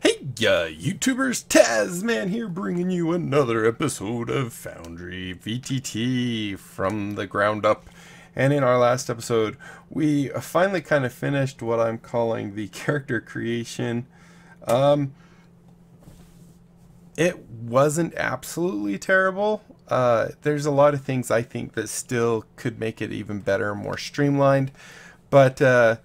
Hey, uh, YouTubers, Tazman here bringing you another episode of Foundry VTT from the ground up. And in our last episode, we finally kind of finished what I'm calling the character creation. Um, it wasn't absolutely terrible. Uh, there's a lot of things I think that still could make it even better, more streamlined. But uh,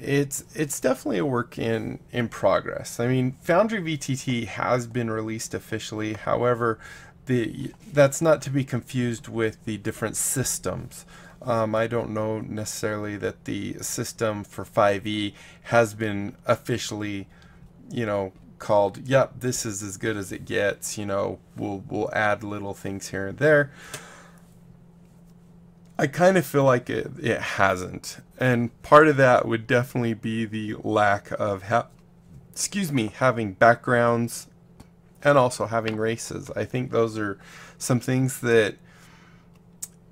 it's it's definitely a work in in progress. I mean, Foundry VTT has been released officially. However, the that's not to be confused with the different systems. Um, I don't know necessarily that the system for 5e has been officially, you know, called. Yep, this is as good as it gets. You know, we'll we'll add little things here and there. I kind of feel like it, it hasn't. And part of that would definitely be the lack of, ha- excuse me, having backgrounds and also having races. I think those are some things that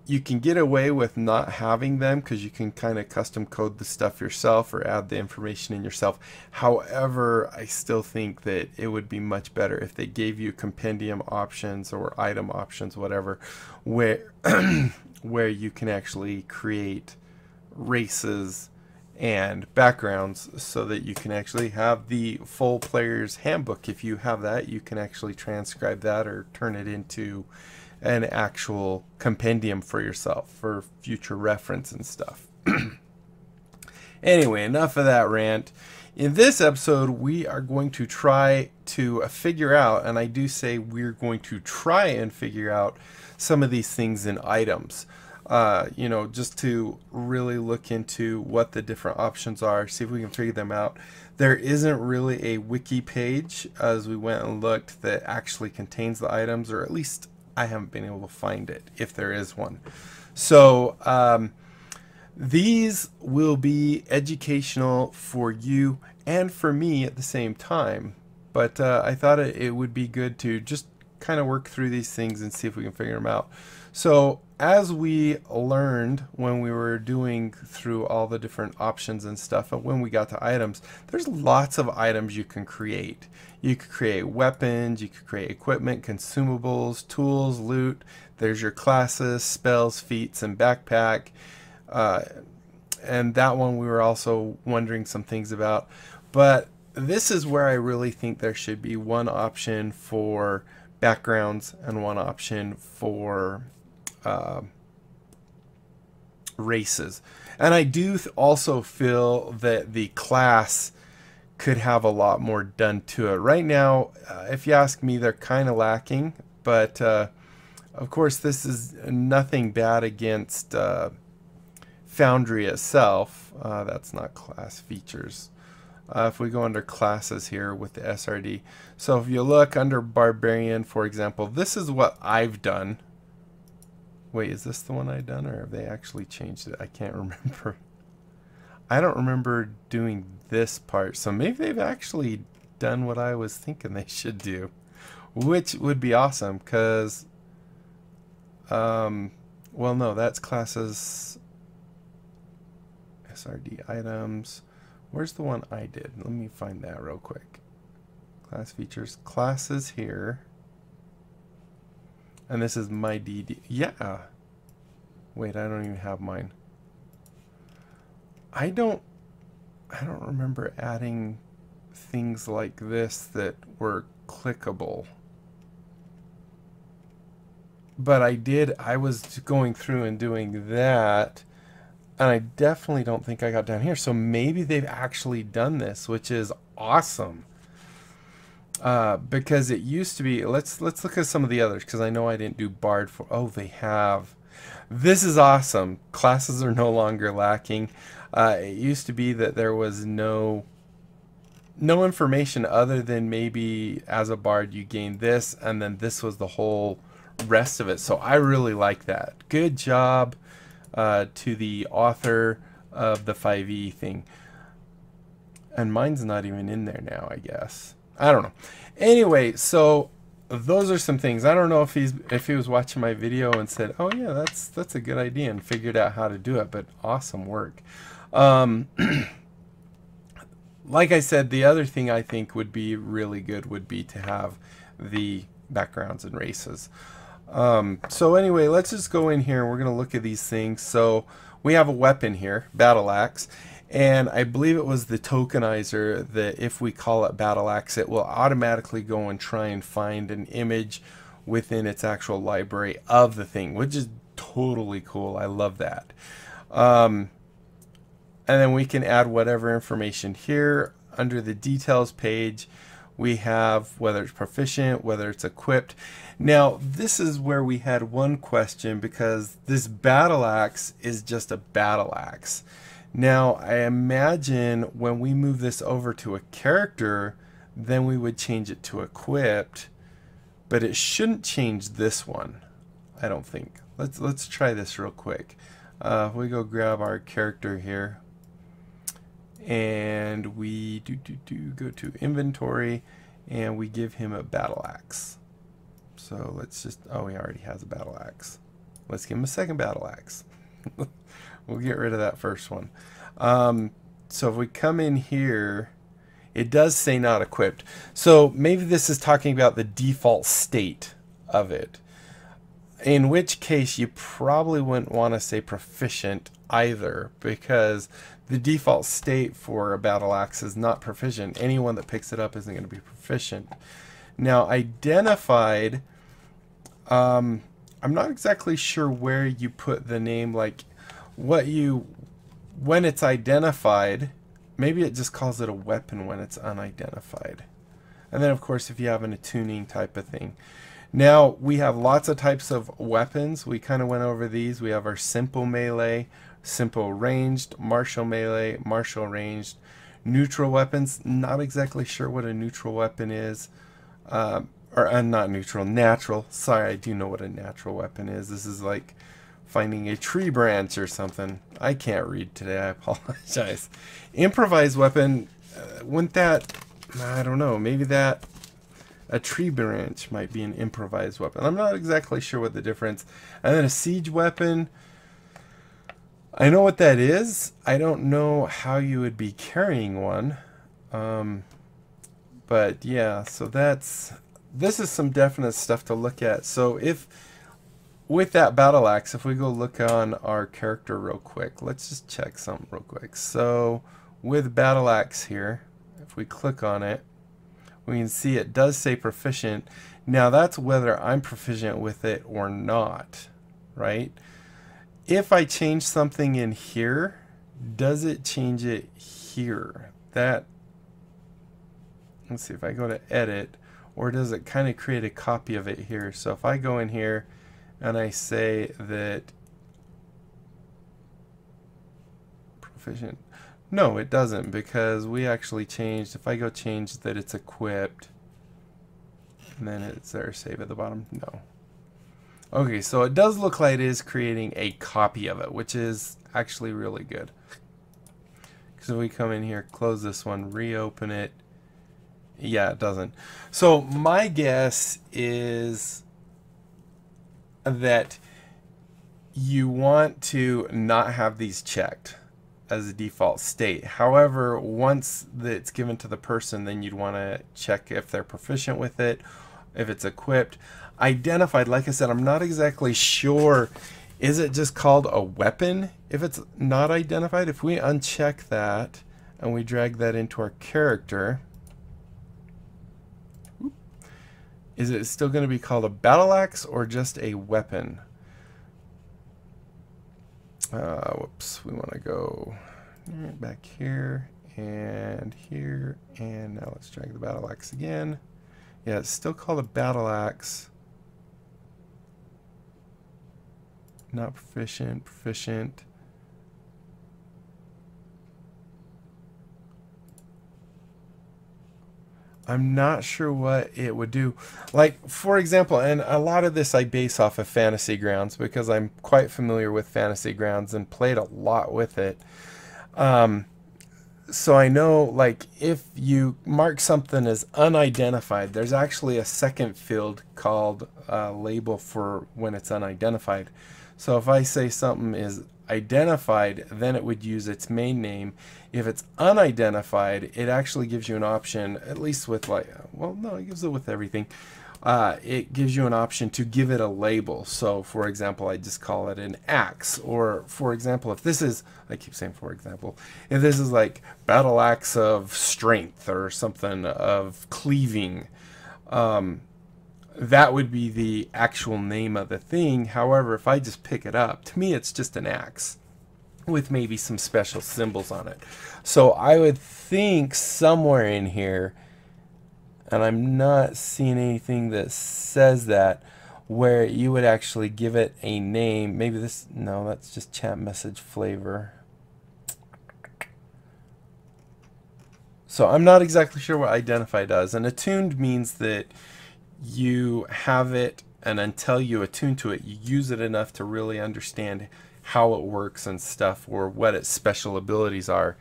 you can get away with not having them because you can kind of custom code the stuff yourself or add the information in yourself. However, I still think that it would be much better if they gave you compendium options or item options, whatever, where where you can actually create races and backgrounds so that you can actually have the full player's handbook. If you have that, you can actually transcribe that or turn it into an actual compendium for yourself for future reference and stuff. anyway, enough of that rant. In this episode, we are going to try to uh, figure out, and I do say we're going to try and figure out some of these things in items. Uh, you know, just to really look into what the different options are, see if we can figure them out. There isn't really a wiki page as we went and looked that actually contains the items, or at least I haven't been able to find it if there is one. So, um, these will be educational for you and for me at the same time. But uh, I thought it, it would be good to just kind of work through these things and see if we can figure them out. So as we learned when we were doing through all the different options and stuff and when we got to items, there's lots of items you can create. You could create weapons, you could create equipment, consumables, tools, loot. There's your classes, spells, feats, and backpack. Uh, and that one we were also wondering some things about. But this is where I really think there should be one option for backgrounds and one option for uh, races. And I do also feel that the class could have a lot more done to it. Right now, uh, if you ask me, they're kind of lacking, but uh, of course, this is nothing bad against uh, Foundry itself. Uh, that's not class features. Uh, if we go under classes here with the SRD. So if you look under Barbarian, for example, this is what I've done. Wait, is this the one I've done or have they actually changed it? I can't remember. I don't remember doing this part. So maybe they've actually done what I was thinking they should do. Which would be awesome because, um, well, no, that's classes, SRD items. Where's the one I did? Let me find that real quick. Class features. Classes here. And this is my DD. Yeah. Wait, I don't even have mine. I don't I don't remember adding things like this that were clickable. But I did I was going through and doing that and I definitely don't think I got down here. So maybe they've actually done this, which is awesome. Uh, because it used to be. Let's let's look at some of the others because I know I didn't do Bard for. Oh, they have. This is awesome. Classes are no longer lacking. Uh, it used to be that there was no no information other than maybe as a bard you gained this and then this was the whole rest of it. So I really like that. Good job uh, to the author of the 5e thing. And mine's not even in there now, I guess. I don't know. Anyway, so those are some things. I don't know if he's if he was watching my video and said, "Oh yeah, that's that's a good idea," and figured out how to do it. But awesome work. Um, like I said, the other thing I think would be really good would be to have the backgrounds and races. Um, so anyway, let's just go in here and we're going to look at these things. So we have a weapon here, battle axe, and I believe it was the tokenizer that if we call it battle axe, it will automatically go and try and find an image within its actual library of the thing, which is totally cool. I love that. Um, and then we can add whatever information here under the details page we have whether it's proficient whether it's equipped. Now this is where we had one question because this battle axe is just a battle axe. Now I imagine when we move this over to a character then we would change it to equipped but it shouldn't change this one I don't think. Let's let's try this real quick. Uh, we go grab our character here and we do, do, do go to inventory and we give him a battle axe. So let's just, oh, he already has a battle axe. Let's give him a second battle axe. we'll get rid of that first one. Um, so if we come in here, it does say not equipped. So maybe this is talking about the default state of it. In which case you probably wouldn't want to say proficient either because the default state for a battle axe is not proficient. Anyone that picks it up isn't going to be proficient. Now, identified, um, I'm not exactly sure where you put the name, like what you, when it's identified, maybe it just calls it a weapon when it's unidentified. And then, of course, if you have an attuning type of thing. Now, we have lots of types of weapons. We kind of went over these. We have our simple melee, simple ranged, martial melee, martial ranged, neutral weapons. Not exactly sure what a neutral weapon is. Uh, or uh, not neutral, natural. Sorry, I do know what a natural weapon is. This is like finding a tree branch or something. I can't read today. I apologize. Improvised weapon. Uh, wouldn't that? I don't know. Maybe that a tree branch might be an improvised weapon. I'm not exactly sure what the difference. And then a siege weapon. I know what that is. I don't know how you would be carrying one. Um, but yeah, so that's this is some definite stuff to look at. So if with that battle axe, if we go look on our character real quick, let's just check something real quick. So with battle axe here, if we click on it, we can see it does say proficient. Now that's whether I'm proficient with it or not, right? If I change something in here, does it change it here? That, let's see if I go to edit, or does it kind of create a copy of it here? So if I go in here and I say that proficient, no, it doesn't because we actually changed, if I go change that it's equipped, and then it's there, save at the bottom, no. Okay, so it does look like it is creating a copy of it, which is actually really good. So if we come in here, close this one, reopen it. Yeah, it doesn't. So my guess is that you want to not have these checked as a default state. However, once it's given to the person, then you'd want to check if they're proficient with it, if it's equipped identified. Like I said, I'm not exactly sure. Is it just called a weapon if it's not identified? If we uncheck that and we drag that into our character, is it still going to be called a battle axe or just a weapon? Uh, whoops, we want to go back here and here, and now let's drag the battle axe again. Yeah, it's still called a battle axe. Not proficient, proficient. I'm not sure what it would do. Like, for example, and a lot of this I base off of Fantasy Grounds because I'm quite familiar with Fantasy Grounds and played a lot with it. Um, so I know, like, if you mark something as unidentified, there's actually a second field called uh, label for when it's unidentified. So if I say something is identified, then it would use its main name. If it's unidentified, it actually gives you an option, at least with like, well, no, it gives it with everything. Uh, it gives you an option to give it a label. So, for example, I just call it an axe. Or, for example, if this is, I keep saying for example, if this is like battle axe of strength or something of cleaving, um, that would be the actual name of the thing. However, if I just pick it up, to me it's just an axe with maybe some special symbols on it. So I would think somewhere in here, and I'm not seeing anything that says that, where you would actually give it a name. Maybe this, no, that's just chat message flavor. So I'm not exactly sure what identify does. And attuned means that you have it and until you attune to it you use it enough to really understand how it works and stuff or what its special abilities are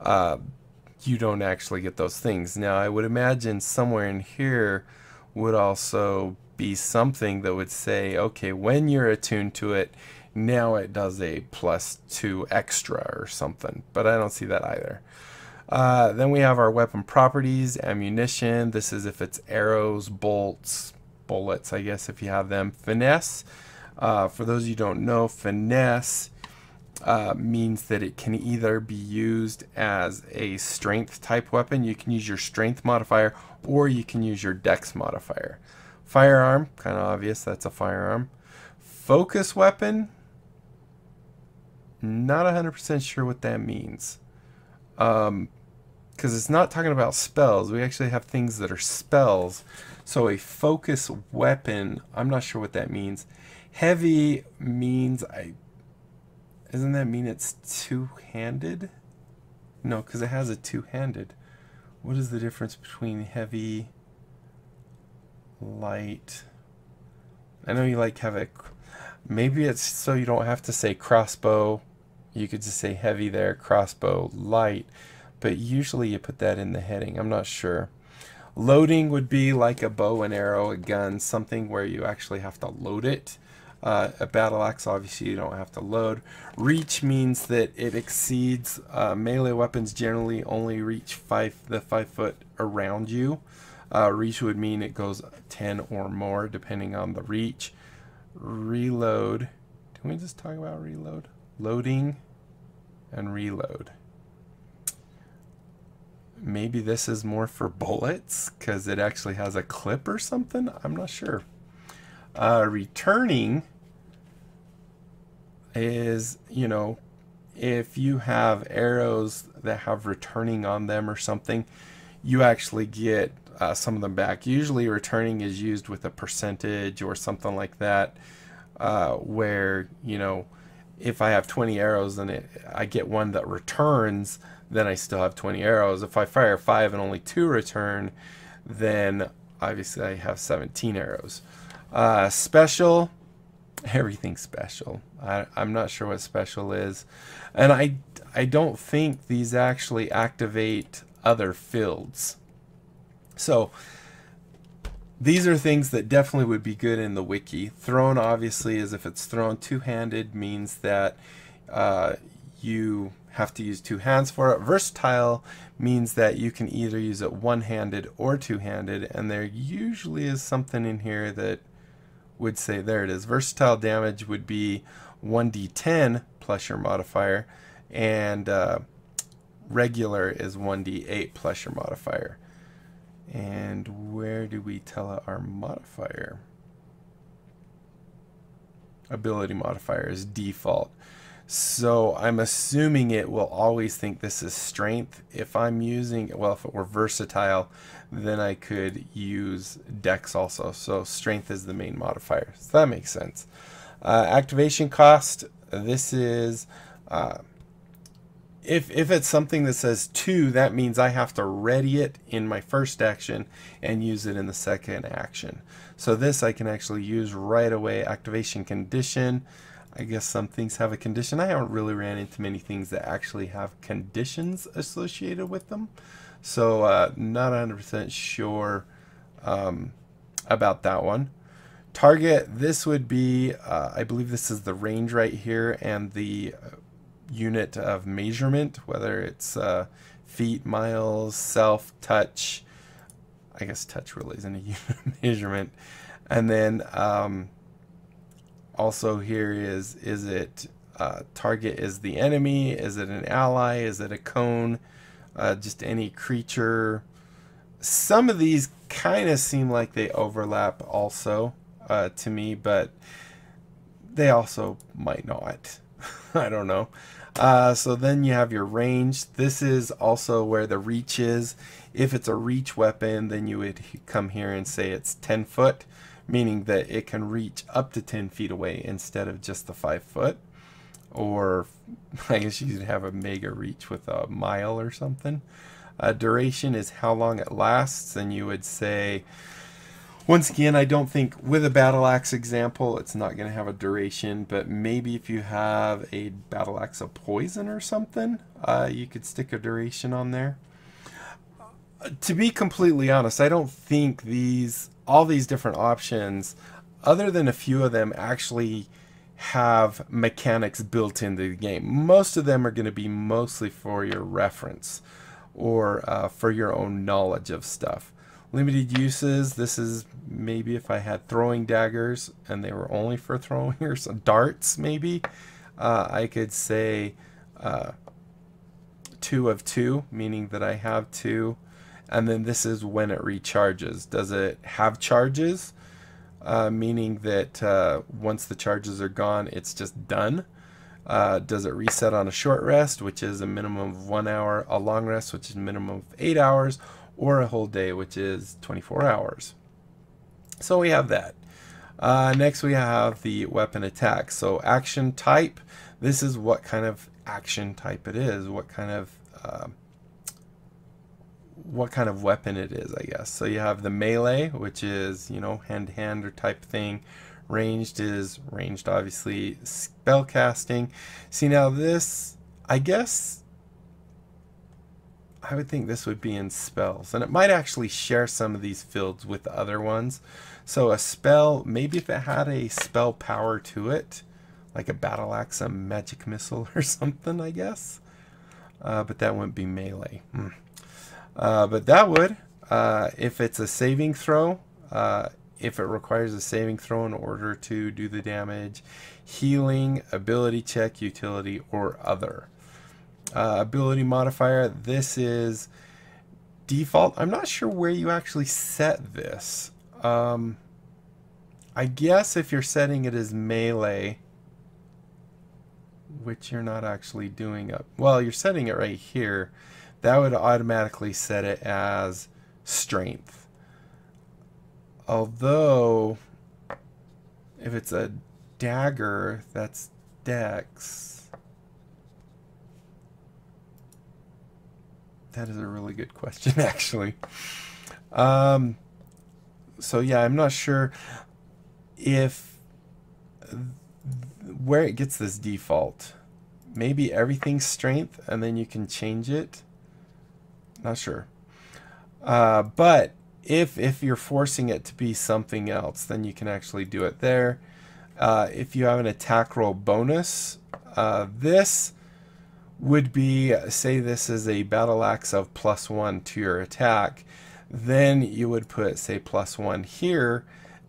uh, you don't actually get those things. Now i would imagine somewhere in here would also be something that would say okay when you're attuned to it now it does a plus two extra or something. But i don't see that either uh, then we have our weapon properties, ammunition. This is if it's arrows, bolts, bullets, I guess, if you have them. Finesse. Uh, for those you don't know, finesse uh, means that it can either be used as a strength type weapon. You can use your strength modifier or you can use your dex modifier. Firearm, kind of obvious, that's a firearm. Focus weapon, not 100% sure what that means. Um, because it's not talking about spells. We actually have things that are spells. So a focus weapon, I'm not sure what that means. Heavy means I doesn't that mean it's two-handed? No, because it has a two-handed. What is the difference between heavy, light? I know you like a. Maybe it's so you don't have to say crossbow. You could just say heavy there, crossbow, light but usually you put that in the heading. I'm not sure. Loading would be like a bow and arrow, a gun, something where you actually have to load it. Uh, a battle axe, obviously, you don't have to load. Reach means that it exceeds uh, melee weapons. Generally, only reach five the five foot around you. Uh, reach would mean it goes 10 or more, depending on the reach. Reload. Can we just talk about reload? Loading and reload maybe this is more for bullets because it actually has a clip or something. I'm not sure. Uh, returning is, you know, if you have arrows that have returning on them or something, you actually get uh, some of them back. Usually returning is used with a percentage or something like that uh, where, you know, if I have 20 arrows and I get one that returns, then I still have 20 arrows. If I fire 5 and only 2 return, then obviously I have 17 arrows. Uh, special, everything special. I, I'm not sure what special is. And I, I don't think these actually activate other fields. So these are things that definitely would be good in the wiki. Thrown obviously is if it's thrown two-handed means that uh, you have to use two hands for it. Versatile means that you can either use it one-handed or two-handed, and there usually is something in here that would say, there it is, versatile damage would be 1d10 plus your modifier, and uh, regular is 1d8 plus your modifier. And where do we tell our modifier? Ability modifier is default. So I'm assuming it will always think this is strength. If I'm using, well, if it were versatile, then I could use dex also. So strength is the main modifier. So that makes sense. Uh, activation cost, this is, uh, if, if it's something that says two, that means I have to ready it in my first action and use it in the second action. So this I can actually use right away. Activation condition. I guess some things have a condition. I haven't really ran into many things that actually have conditions associated with them. So uh, not 100% sure um, about that one. Target, this would be, uh, I believe this is the range right here and the uh, unit of measurement, whether it's uh, feet, miles, self, touch. I guess touch really isn't a unit of measurement. And then um, also here is, is it uh, target is the enemy? Is it an ally? Is it a cone? Uh, just any creature. Some of these kind of seem like they overlap also uh, to me, but they also might not. I don't know. Uh, so then you have your range. This is also where the reach is. If it's a reach weapon, then you would come here and say it's 10 foot, meaning that it can reach up to 10 feet away instead of just the 5 foot. Or I guess you could have a mega reach with a mile or something. Uh, duration is how long it lasts, and you would say once again, I don't think with a battle axe example, it's not going to have a duration, but maybe if you have a battle axe of poison or something, uh, you could stick a duration on there. Uh, to be completely honest, I don't think these all these different options, other than a few of them, actually have mechanics built into the game. Most of them are going to be mostly for your reference or uh, for your own knowledge of stuff. Limited uses, this is maybe if I had throwing daggers and they were only for throwing or some darts maybe, uh, I could say uh, two of two, meaning that I have two. And then this is when it recharges. Does it have charges? Uh, meaning that uh, once the charges are gone, it's just done. Uh, does it reset on a short rest, which is a minimum of one hour, a long rest, which is a minimum of eight hours, or a whole day, which is 24 hours. So we have that. Uh, next we have the weapon attack. So action type, this is what kind of action type it is, what kind of uh, what kind of weapon it is, I guess. So you have the melee, which is, you know, hand to hand or type thing. Ranged is ranged, obviously, spell casting. See, now this, I guess I would think this would be in spells. And it might actually share some of these fields with other ones. So a spell, maybe if it had a spell power to it, like a battle axe, a magic missile or something, I guess. Uh, but that wouldn't be melee. Hmm. Uh, but that would, uh, if it's a saving throw, uh, if it requires a saving throw in order to do the damage, healing, ability check, utility, or other uh, ability modifier. This is default. I'm not sure where you actually set this. Um, I guess if you're setting it as melee, which you're not actually doing up. Well, you're setting it right here. That would automatically set it as strength. Although, if it's a dagger, that's dex. That is a really good question, actually. Um, so yeah, I'm not sure if where it gets this default. Maybe everything's strength, and then you can change it. Not sure. Uh, but if if you're forcing it to be something else, then you can actually do it there. Uh, if you have an attack roll bonus, uh, this would be, say this is a battle axe of plus one to your attack, then you would put, say, plus one here,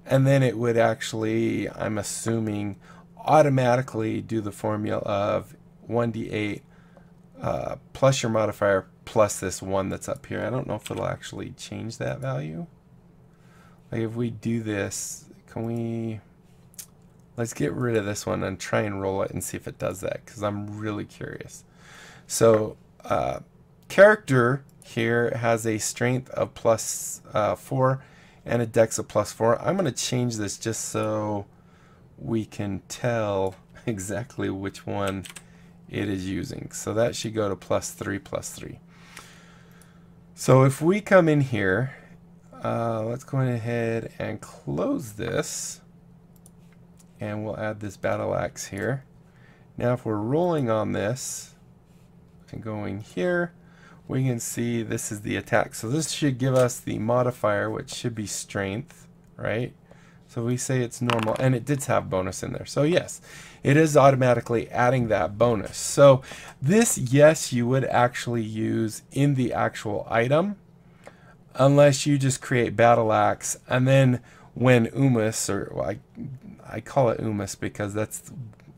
and then it would actually, I'm assuming, automatically do the formula of 1d8 uh, plus your modifier plus this one that's up here. I don't know if it'll actually change that value. Like if we do this, can we... Let's get rid of this one and try and roll it and see if it does that because I'm really curious. So uh, character here has a strength of plus, uh, 4 and a dex of plus 4. I'm going to change this just so we can tell exactly which one it is using. So that should go to plus 3, plus 3. So if we come in here, uh, let's go ahead and close this. And we'll add this battle axe here. Now if we're rolling on this, and going here, we can see this is the attack. So this should give us the modifier, which should be strength, right? So we say it's normal, and it did have bonus in there. So yes, it is automatically adding that bonus. So this, yes, you would actually use in the actual item, unless you just create battle axe, and then when Umus, or well, I, I call it Umus because that's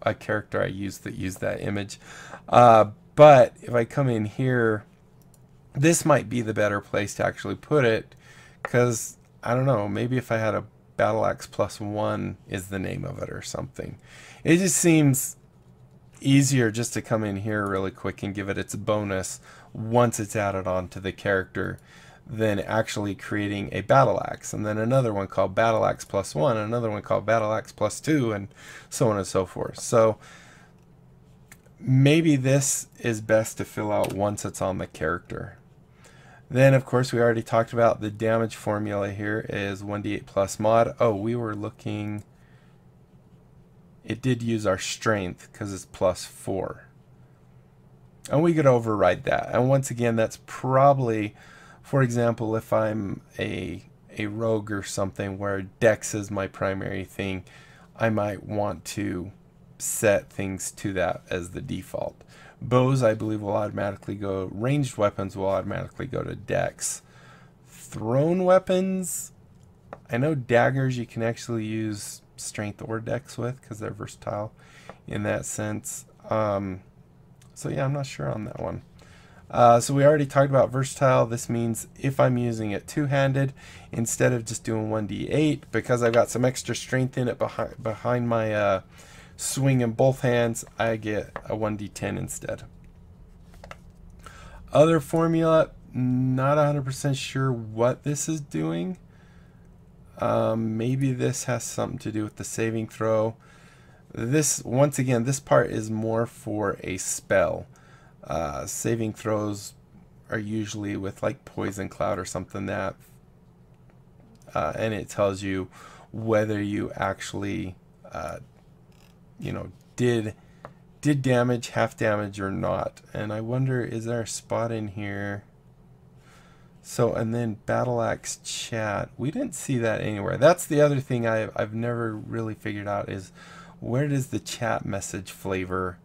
a character I use that used that image. Uh, but if I come in here, this might be the better place to actually put it because I don't know, maybe if I had a Battle Axe plus one is the name of it or something. It just seems easier just to come in here really quick and give it its bonus once it's added on to the character than actually creating a battle axe. And then another one called battle axe plus one another one called battle axe plus two and so on and so forth. So maybe this is best to fill out once it's on the character then, of course, we already talked about the damage formula here is 1d8 plus mod. Oh, we were looking... It did use our strength because it's plus 4. And we could override that. And once again, that's probably, for example, if I'm a, a rogue or something where dex is my primary thing, I might want to set things to that as the default. Bows, I believe, will automatically go. Ranged weapons will automatically go to dex. Thrown weapons, I know daggers you can actually use strength or dex with because they're versatile in that sense. Um, so yeah, I'm not sure on that one. Uh, so we already talked about versatile. This means if I'm using it two-handed, instead of just doing 1d8, because I've got some extra strength in it behind, behind my uh, swing in both hands, I get a 1d10 instead. Other formula, not 100% sure what this is doing. Um, maybe this has something to do with the saving throw. This, once again, this part is more for a spell. Uh, saving throws are usually with like poison cloud or something that, uh, and it tells you whether you actually uh, you know, did did damage, half damage or not. And I wonder, is there a spot in here? So, and then Battle Axe chat. We didn't see that anywhere. That's the other thing I've, I've never really figured out is where does the chat message flavor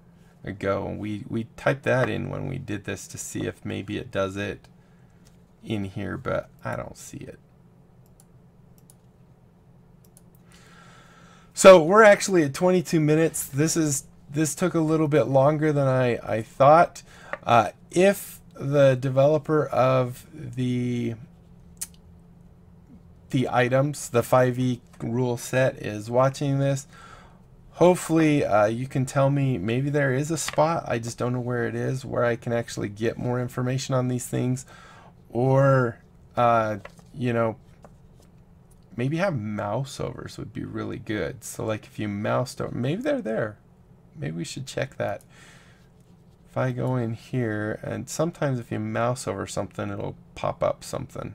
go? We, we typed that in when we did this to see if maybe it does it in here, but I don't see it. So we're actually at 22 minutes. This is this took a little bit longer than I, I thought. Uh, if the developer of the the items, the 5e rule set is watching this, hopefully uh, you can tell me maybe there is a spot, I just don't know where it is, where I can actually get more information on these things. Or, uh, you know, Maybe have mouse overs would be really good. So like if you moused over, maybe they're there. Maybe we should check that. If I go in here, and sometimes if you mouse over something, it'll pop up something.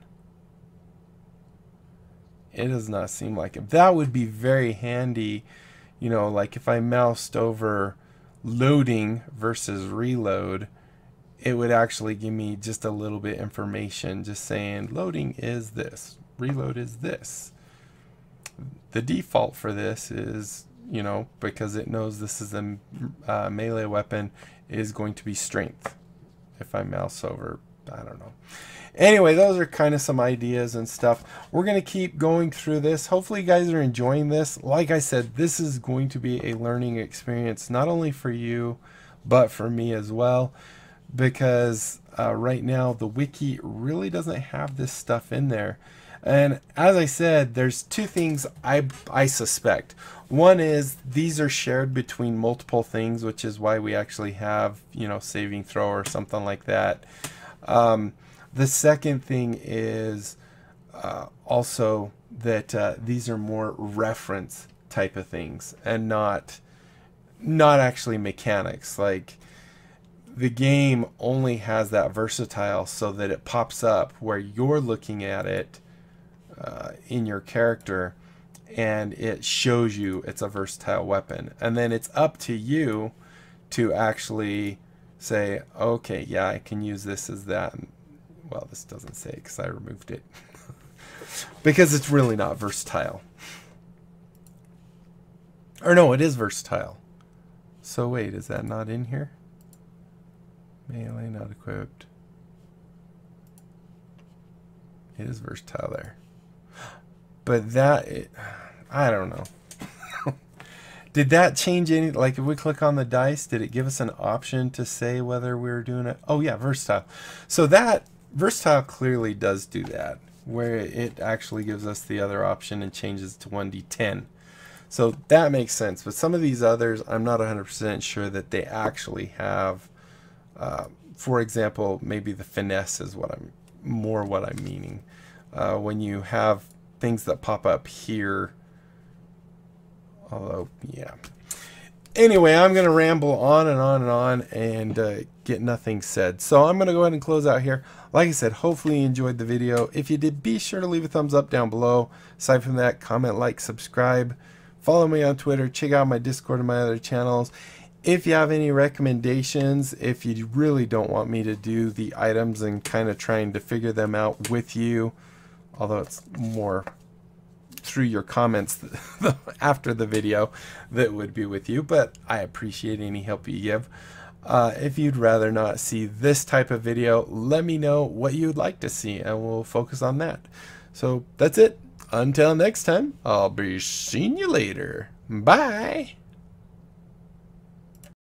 It does not seem like it. That would be very handy, you know, like if I moused over loading versus reload, it would actually give me just a little bit information just saying loading is this reload is this. The default for this is, you know, because it knows this is a uh, melee weapon, is going to be strength. If I mouse over, I don't know. Anyway, those are kind of some ideas and stuff. We're going to keep going through this. Hopefully you guys are enjoying this. Like I said, this is going to be a learning experience, not only for you, but for me as well. Because uh, right now the wiki really doesn't have this stuff in there. And as I said, there's two things I, I suspect. One is these are shared between multiple things, which is why we actually have, you know, saving throw or something like that. Um, the second thing is uh, also that uh, these are more reference type of things and not not actually mechanics. Like the game only has that versatile so that it pops up where you're looking at it uh, in your character and it shows you it's a versatile weapon. And then it's up to you to actually say, okay, yeah, I can use this as that. Well, this doesn't say because I removed it. because it's really not versatile. Or no, it is versatile. So wait, is that not in here? Melee not equipped. It is versatile there. But that, it, I don't know. did that change any, like if we click on the dice, did it give us an option to say whether we were doing it? Oh yeah, versatile. So that, versatile clearly does do that, where it actually gives us the other option and changes to 1d10. So that makes sense. But some of these others, I'm not 100% sure that they actually have, uh, for example, maybe the finesse is what I'm, more what I'm meaning. Uh, when you have things that pop up here, although, yeah. Anyway, I'm going to ramble on and on and on and uh, get nothing said. So I'm going to go ahead and close out here. Like I said, hopefully you enjoyed the video. If you did, be sure to leave a thumbs up down below. Aside from that, comment, like, subscribe. Follow me on Twitter. Check out my Discord and my other channels. If you have any recommendations, if you really don't want me to do the items and kind of trying to figure them out with you, although it's more through your comments after the video that would be with you, but I appreciate any help you give. Uh, if you'd rather not see this type of video, let me know what you'd like to see and we'll focus on that. So that's it. Until next time, I'll be seeing you later. Bye.